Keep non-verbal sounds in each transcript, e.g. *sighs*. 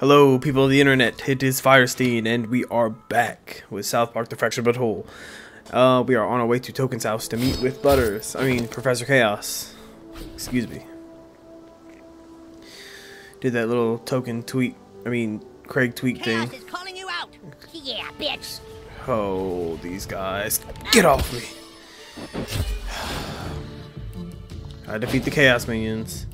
Hello, people of the internet. It is Firesteen, and we are back with South Park: The Fractured But Whole. Uh, we are on our way to Token's house to meet with Butters. I mean, Professor Chaos. Excuse me. Did that little token tweet? I mean, Craig tweet Chaos thing. is calling you out. Yeah, bitch. Oh, these guys! Get off me! *sighs* I defeat the Chaos minions.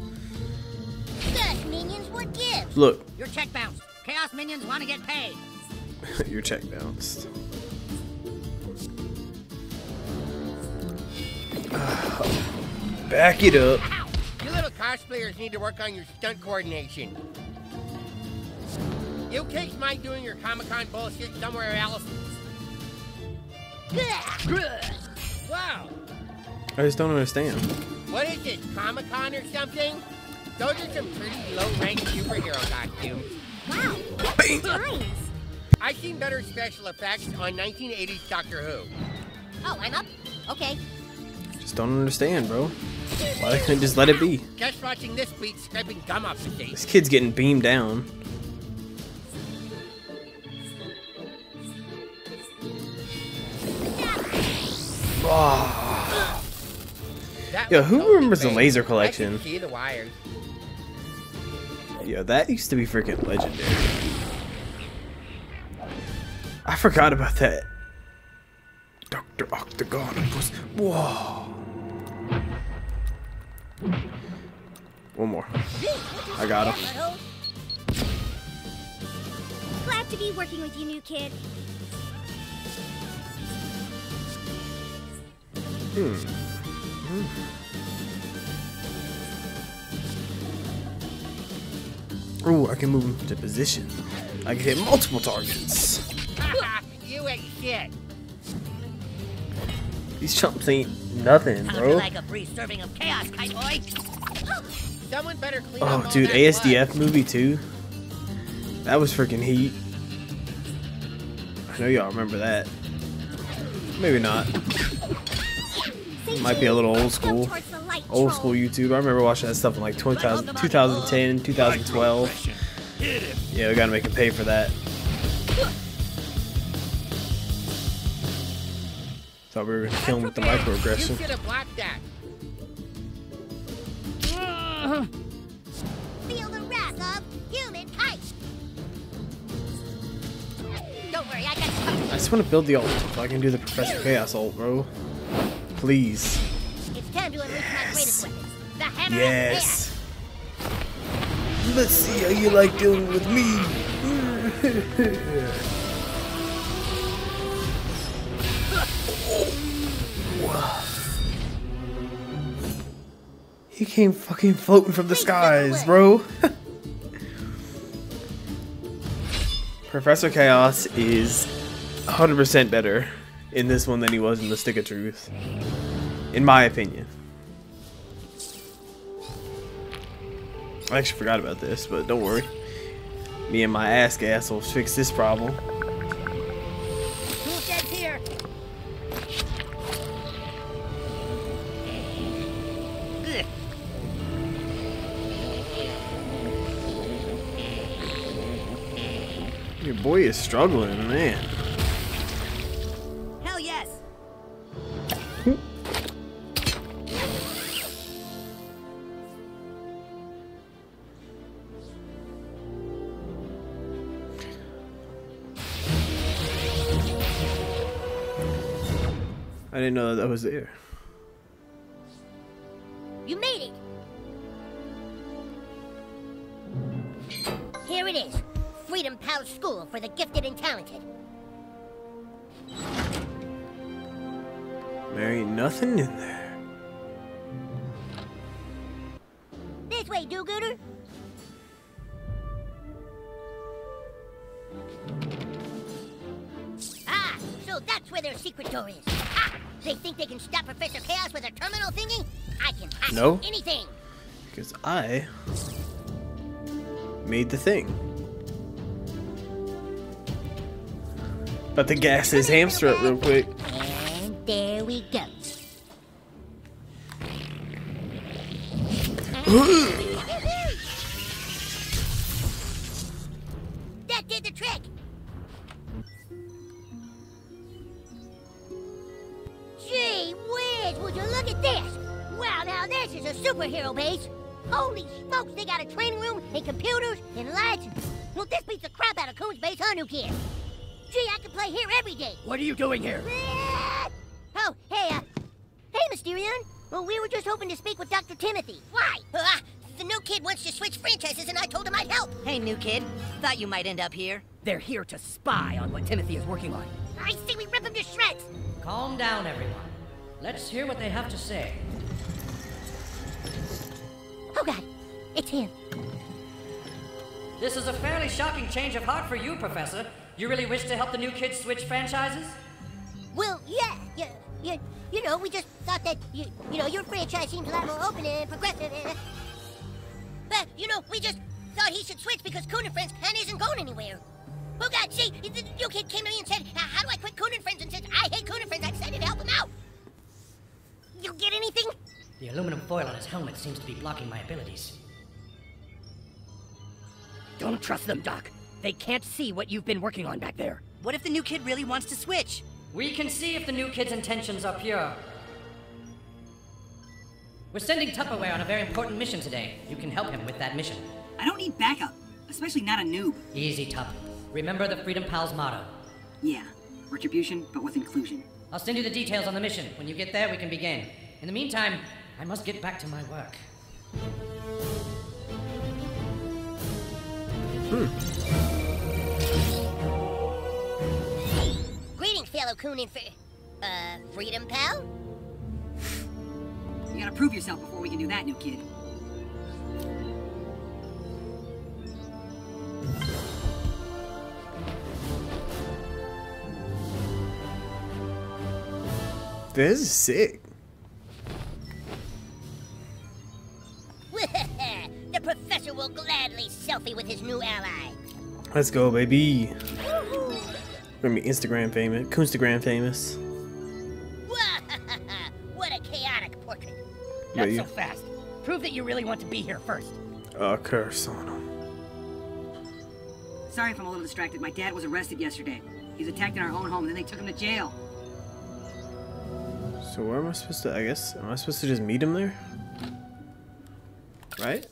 Look, Your check bounced. Chaos minions want to get paid. *laughs* your check bounced. *sighs* Back it up. Ow! You little cosplayers need to work on your stunt coordination. You kids mind doing your Comic-Con bullshit somewhere else. Wow, I just don't understand. what is this, Comic-Con or something? Those are some pretty low-ranked superhero costumes. Wow. Bang. Nice. I've seen better special effects on 1980s Doctor Who. Oh, I'm up? Okay. Just don't understand, bro. Why *laughs* they couldn't just let it be? Just watching this beat scraping gum off the seat. This kid's getting beamed down. Oh, Yo, who remembers the fake. laser I can collection? See the wires. yeah, that used to be freaking legendary. I forgot about that. Dr. Octagonopus. Whoa. One more. I got him. Glad to be working with you, new kid. Hmm. Hmm. Ooh, I can move him to position. I can hit multiple targets. *laughs* you ain't shit. These chumps ain't nothing, bro. like a serving of chaos. *gasps* Someone better clean Oh, dude, ASDF blood. movie too. That was freaking heat. I know y'all remember that. Maybe not. Might be a little old school. Old school YouTube. I remember watching that stuff in like 2000, 2010, 2012. Yeah, we gotta make him pay for that. Thought we were gonna kill him with the You microaggression. should have blocked that. Feel the wrath of human kite. Don't worry, I got. I just want to build the ult so I can do the Professor Chaos ult, bro. Please. It's time to unleash my greatest weapons. The hammer Yes. Let's see how you like dealing with me. he came fucking floating from the skies, bro. *laughs* Professor Chaos is 100% better in this one than he was in the Stick of Truth. In my opinion. I actually forgot about this, but don't worry. Me and my ass gas will fix this problem. Who here? Ugh. Your boy is struggling, man. I didn't know that, that was there. You made it. Here it is. Freedom Pal School for the gifted and talented. There ain't nothing in there. This way, do-gooder. Ah, so that's where their secret door is. They think they can stop Professor Chaos with a terminal thingy? I can hack No. anything. Because I made the thing. But the gas is hamster up real quick. And there we go. *gasps* That did the trick. This is a superhero base. Holy smokes, they got a training room and computers and lights. Well, this beats the crap out of Coon's base, huh, new kid? Gee, I could play here every day. What are you doing here? *laughs* Oh, hey, uh, hey, Mysterion. Well, we were just hoping to speak with Dr. Timothy. Why? Uh, the new kid wants to switch franchises, and I told him I'd help. Hey, new kid. Thought you might end up here. They're here to spy on what Timothy is working on. I say we rip him to shreds. Calm down, everyone. Let's hear what they have to say. Oh, God, it's him. This is a fairly shocking change of heart for you, Professor. You really wish to help the new kids switch franchises? Well, yeah, yeah, yeah. You know, we just thought that you, you know, your franchise seems a lot more open and progressive. uh, But you know, we just thought he should switch because Coon and Friends and isn't going anywhere. Oh God, see, the new kid came to me and said, "Uh, "How do I quit Coon and Friends?" And since I hate Coon and Friends, I decided to help him out. You get anything? The aluminum foil on his helmet seems to be blocking my abilities. Don't trust them, Doc. They can't see what you've been working on back there. What if the new kid really wants to switch? We can see if the new kid's intentions are pure. We're sending Tupperware on a very important mission today. You can help him with that mission. I don't need backup, especially not a noob. Easy, Tup. Remember the Freedom Pals motto. Yeah, retribution, but with inclusion. I'll send you the details on the mission. When you get there, we can begin. In the meantime, I must get back to my work. Hmm. Greetings, fellow Coon and uh, Freedom Pal. You gotta prove yourself before we can do that, new kid. This is sick. Gladly selfie with his new ally. Let's go, baby. We're gonna be Instagram famous, Coonstagram famous. *laughs* what a chaotic portrait. Not you- so fast. Prove that you really want to be here first. A curse on him. Sorry if I'm a little distracted. My dad was arrested yesterday. He was attacked in our own home, and then they took him to jail. So where am I supposed to? I guess am I supposed to just meet him there? Right?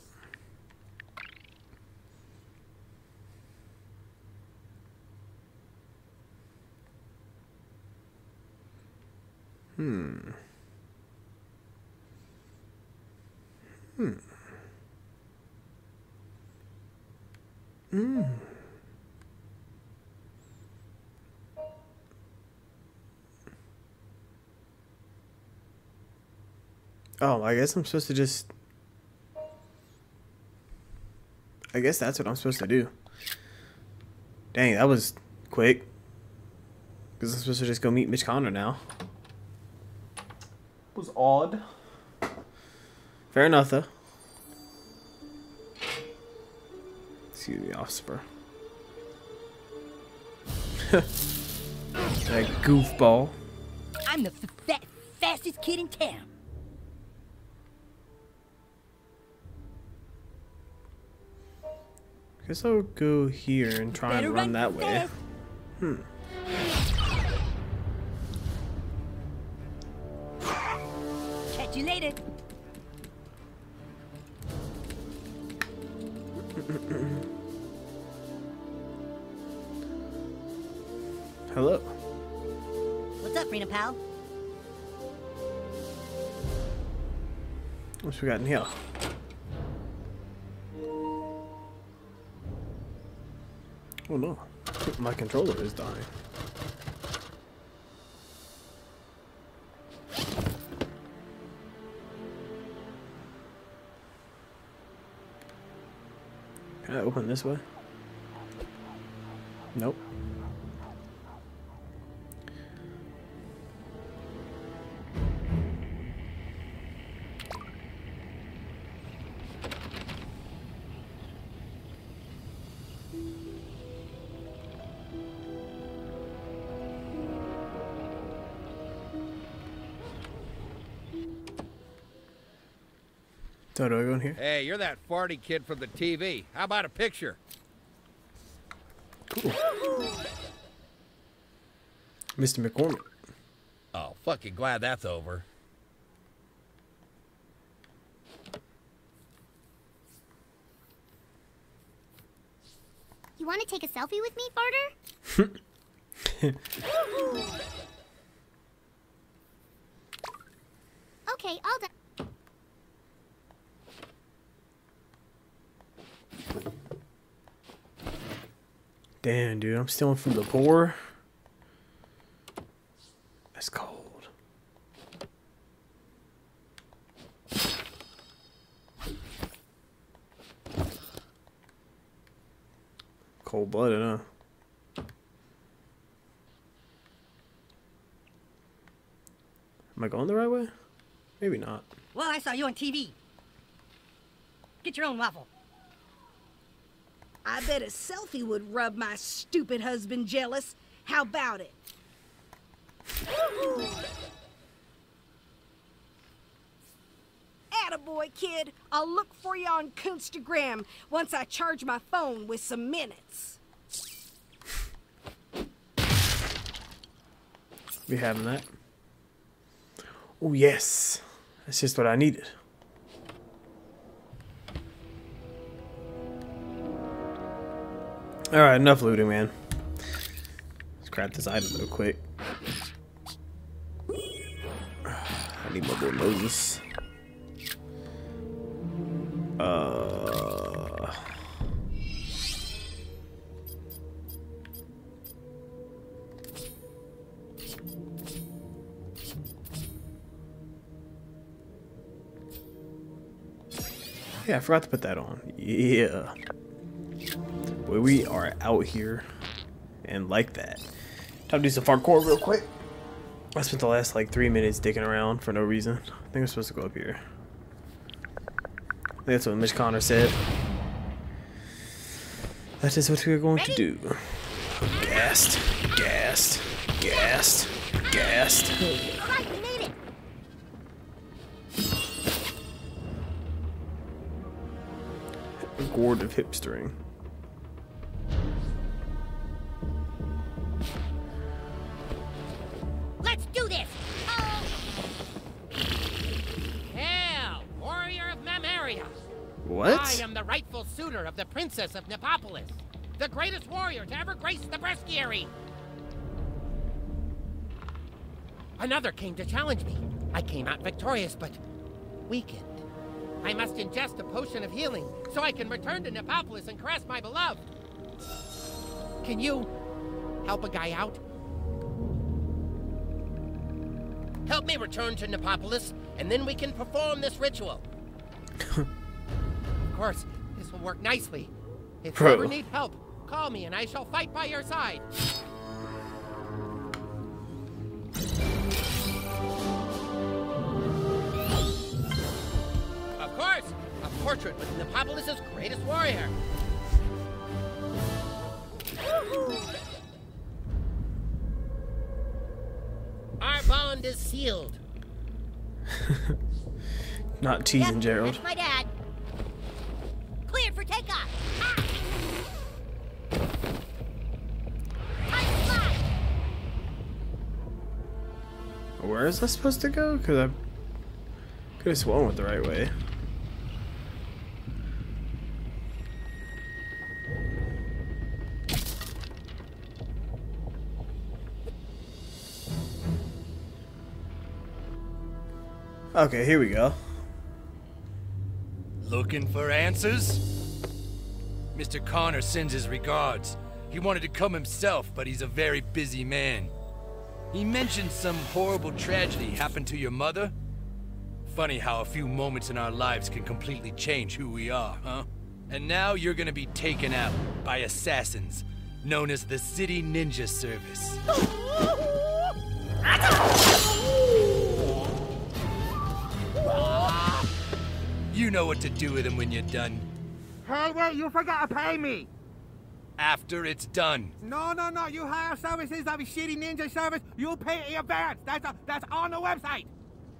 Hmm. Hmm. Hmm. Oh, I guess I'm supposed to just. I guess that's what I'm supposed to do. Dang, that was quick. Because I'm supposed to just go meet Mitch Connor now. Was odd. Fair enough, though. Excuse me, officer. *laughs* that goofball. I'm the f- fa- fastest kid in town. Guess I'll go here and try and run that way. fast. Hmm. Catch you later. *clears throat* Hello. What's up, Rena Pal? What's we got in here? Oh no. My controller is dying. Can I open this way? Nope. So do I go in here? Hey, you're that farty kid from the TV. How about a picture? Mr. McCormick. Oh, fucking glad that's over. You want to take a selfie with me, Barter? *laughs* *laughs* okay, all done. Damn, dude, I'm stealing from the poor. That's cold. Cold blooded, huh? Am I going the right way? Maybe not. Well, I saw you on TV. Get your own waffle. I bet a selfie would rub my stupid husband jealous. How about it? Attaboy, kid. I'll look for you on Instagram once I charge my phone with some minutes. We having that. Oh, yes. That's just what I needed. Alright, enough looting, man. Let's grab this item real quick. I need my little noses. Uh... Yeah, I forgot to put that on. Yeah. Boy, we are out here and like that. Time to do some parkour real quick. I spent the last like three minutes digging around for no reason. I think I'm supposed to go up here. I think that's what Mitch Connor said. That is what we're going to do. Gassed, gassed, gassed, gassed. Right, we made it. A gourd of hipstering. What? I am the rightful suitor of the Princess of Nepopolis, the greatest warrior to ever grace the Bresciary. Another came to challenge me. I came out victorious, but weakened. I must ingest a potion of healing so I can return to Nepopolis and caress my beloved. Can you help a guy out? Help me return to Nepopolis, and then we can perform this ritual. *laughs* of course, this will work nicely. If Bro. you ever need help, call me and I shall fight by your side. Of course, a portrait with Nepopolis' greatest warrior. *laughs* Our bond is sealed. Not teasing, Yep, Gerald. That's my dad. Where is that supposed to go? Because I could have sworn went the right way. Okay, here we go. Looking for answers? Mr. Connor sends his regards. He wanted to come himself, but he's a very busy man. He mentioned some horrible tragedy happened to your mother. Funny how a few moments in our lives can completely change who we are, huh? And now you're gonna be taken out by assassins, known as the City Ninja Service. You know what to do with them when you're done. Hey, wait, you forgot to pay me. After it's done. No, no, no. You hire services of a shitty ninja service, you pay in advance. That's, a, that's on the website.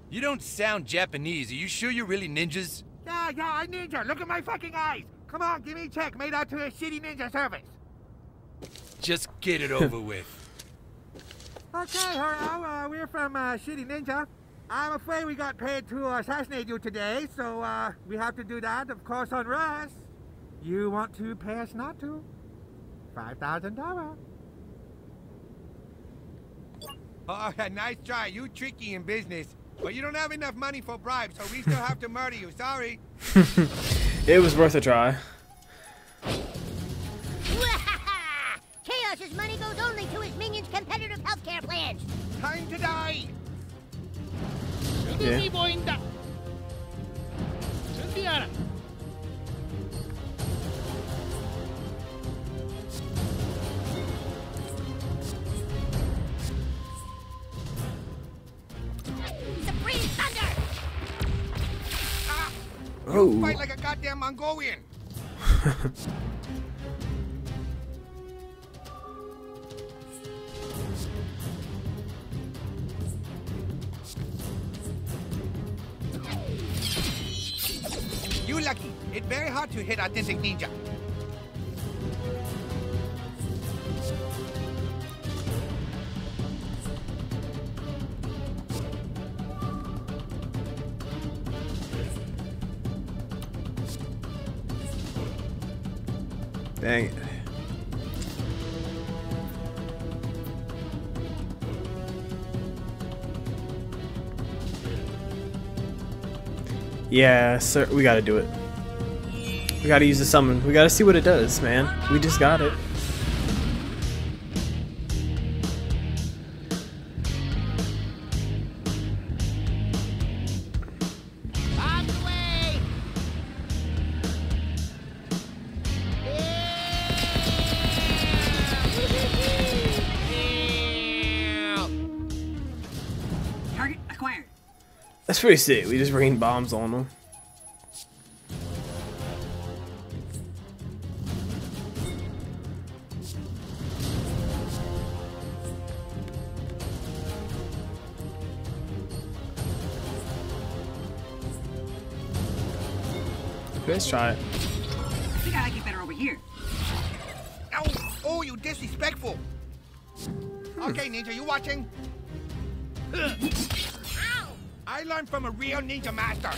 You don't sound Japanese. Are you sure you're really ninjas? Yeah, yeah, I'm ninja. Look at my fucking eyes. Come on, give me a check made out to a shitty ninja service. Just get it over *laughs* with. Okay, hello, uh, we're from uh, Shitty Ninja. I'm afraid we got paid to assassinate you today, so uh, we have to do that, of course, on Russ. You want to pay us not to? $5,000. Oh, *laughs* nice try. You tricky in business. But you don't have enough money for bribes, so we still have to murder you. Sorry. *laughs* It was worth a try. *laughs* Chaos's money goes only to his minions' competitive healthcare plans. Time to die. Yeah. Oh. Fight like a goddamn Mongolian. *laughs* You lucky. It's very hard to hit authentic ninja. Yeah, sir, we gotta do it. We gotta use the summon. We gotta see what it does, man. We just got it. That's pretty sick. We just rain bombs on them. Let's try it. I think I like it better over here. Ow! Oh, you disrespectful. Hmm. Okay, ninja, you watching? *laughs* I learned from a real ninja master.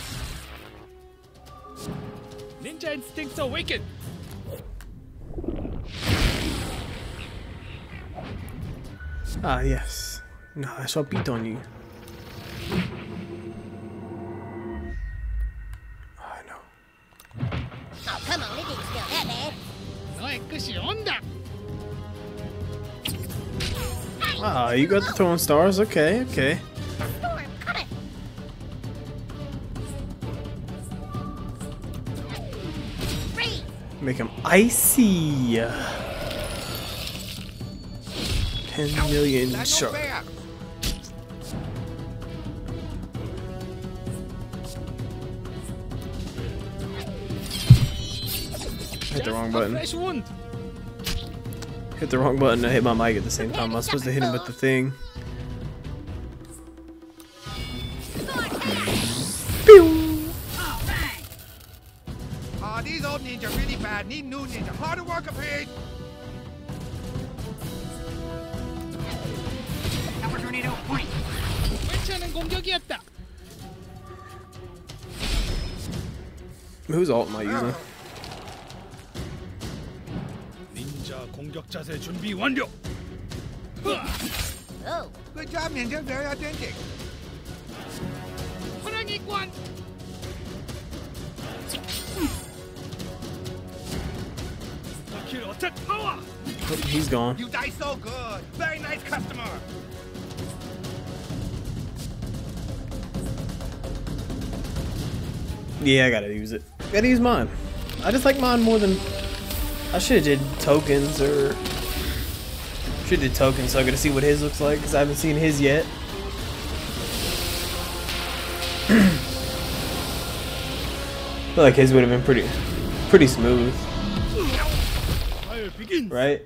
Ninja instincts wicked Ah, yes. No, I saw beat on you. Ah, I know. Oh, come on, it didn't feel that. Ah, you got the throwing stars? Okay, okay. Make him icy. 10 million shark. Hit the wrong button. Hit the wrong button. I hit my mic at the same time. I was supposed to hit him with the thing. ninja really bad. Need new ninja. Harder worker, please. Upper tornado point. 괜찮은 공격이었다. Whose ult am I using? 닌자 공격 자세 준비 완료. Oh, Good job, ninja. Very authentic. 호랑이 관. Oh, he's gone. You die so good. Very nice customer. Yeah, I gotta use it. Gotta use mine. I just like mine more than. I should have did tokens or. Should have did tokens so I gotta see what his looks like because I haven't seen his yet. *clears throat* feel like his would have been pretty, pretty smooth, begins. Right?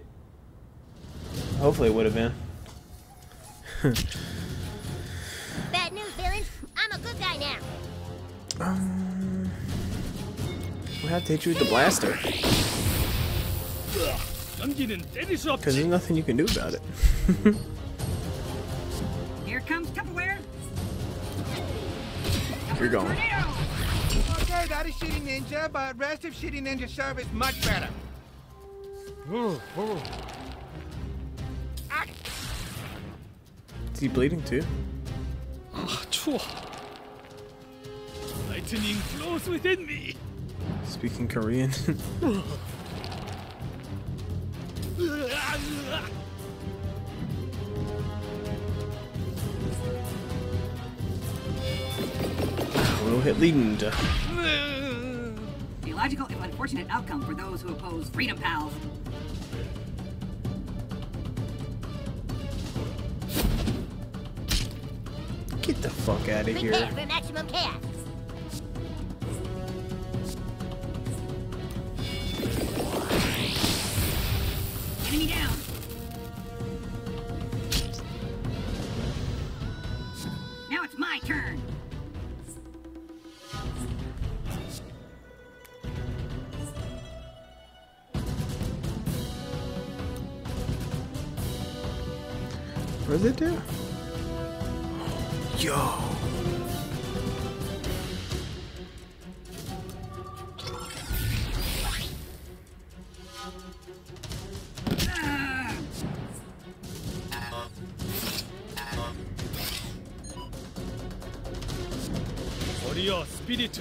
Hopefully it would have been. *laughs* Bad news, villains. I'm a good guy now. Um, we have to hit you with the blaster. I'm getting Because there's nothing you can do about it. *laughs* Here comes Tupperware. You're going. Okay, that is Shitty Ninja, but rest of Shitty Ninja service much better. Is he bleeding too? Ah, Lightning flows within me. Speaking Korean. *laughs* Will hit leading. The logical, and unfortunate, outcome for those who oppose Freedom Pals. Fuck out of here. For maximum chaos. Enemy down.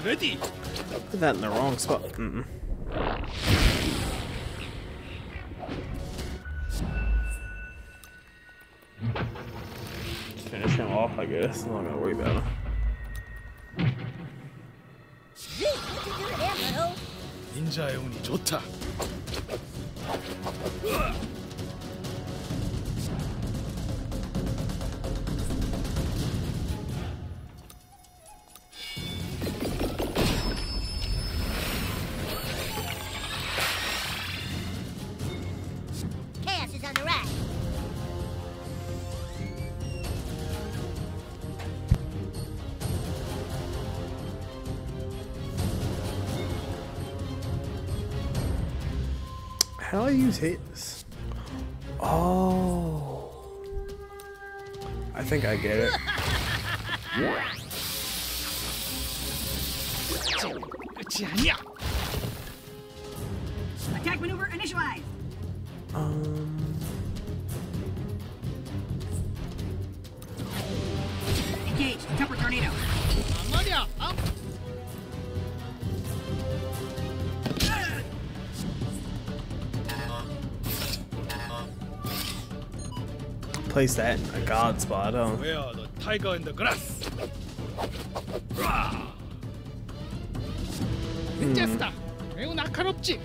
ready. Put that in the wrong spot. Mm -mm. Finish him off, I guess. I'm not gonna worry about him. Ninja Oni Jota. I use his. Oh. I think I get it. Attack maneuver initialized. Um. Place that in a god spot, huh? Where the tiger in the grass. 라. 닌자스다. 매우 날카롭지.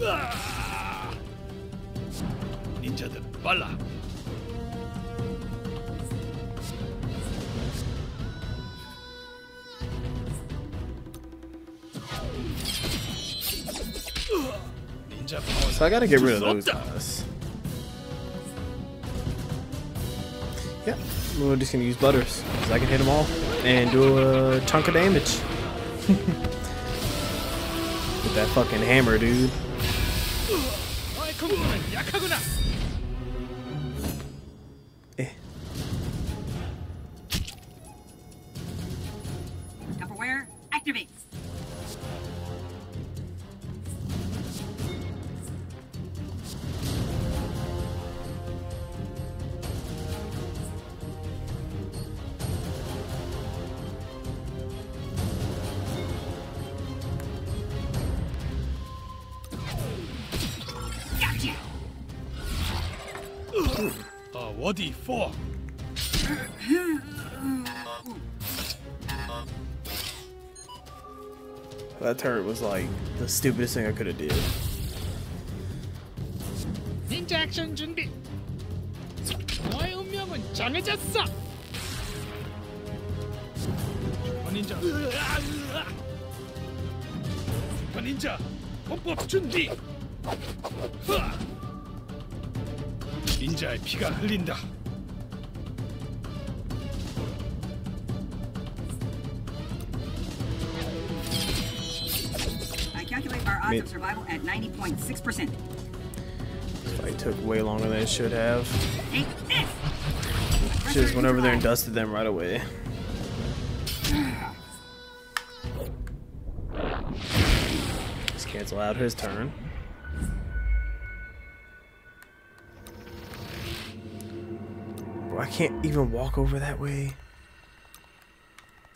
으아. 닌자들 빨라. 닌자 파워. So I gotta get rid of those 없다. guys. We're just gonna use Butters. Because I can hit them all and do a chunk of damage. *laughs* With that fucking hammer, dude. 어, 워디 4. That turret was like the stupidest thing I could have did. 닌자 액션 준비. 너의 운명은 정해졌어. 슈퍼 닌자. 으아, 으아. 슈퍼 닌자 공법 준비. 흐아. 닌자의 피가 흘린다. I Calculate our odds Me- of survival at 90.6%. This fight took way longer than it should have. Take this! Just went over there and dusted them right away. Let's cancel out his turn. I can't even walk over that way.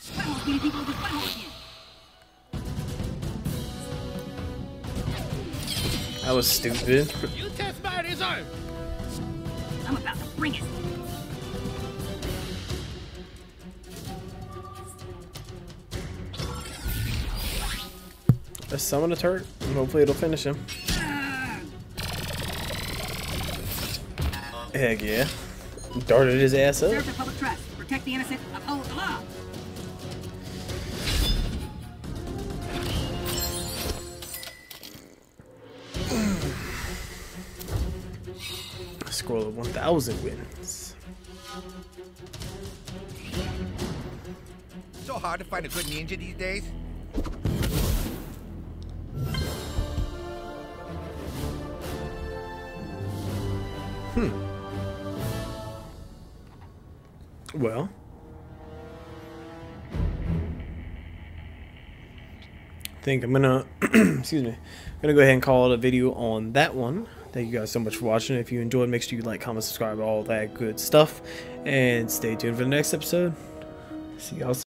Buttholes, meaning people with this butthole again. That was stupid. You test my result. I'm about to bring it. Let's summon a turret, and hopefully it'll finish him. Heck yeah. Darted his ass up. Serve the public trust. Protect the innocent. Uphold the law. Scroll of 1,000 wins. So hard to find a good ninja these days. Hmm. Well. I think I'm gonna, *clears throat* excuse me, I'm gonna go ahead and call it a video on that one. Thank you guys so much for watching. If you enjoyed, make sure you like, comment, subscribe, all that good stuff. And stay tuned for the next episode. See y'all soon.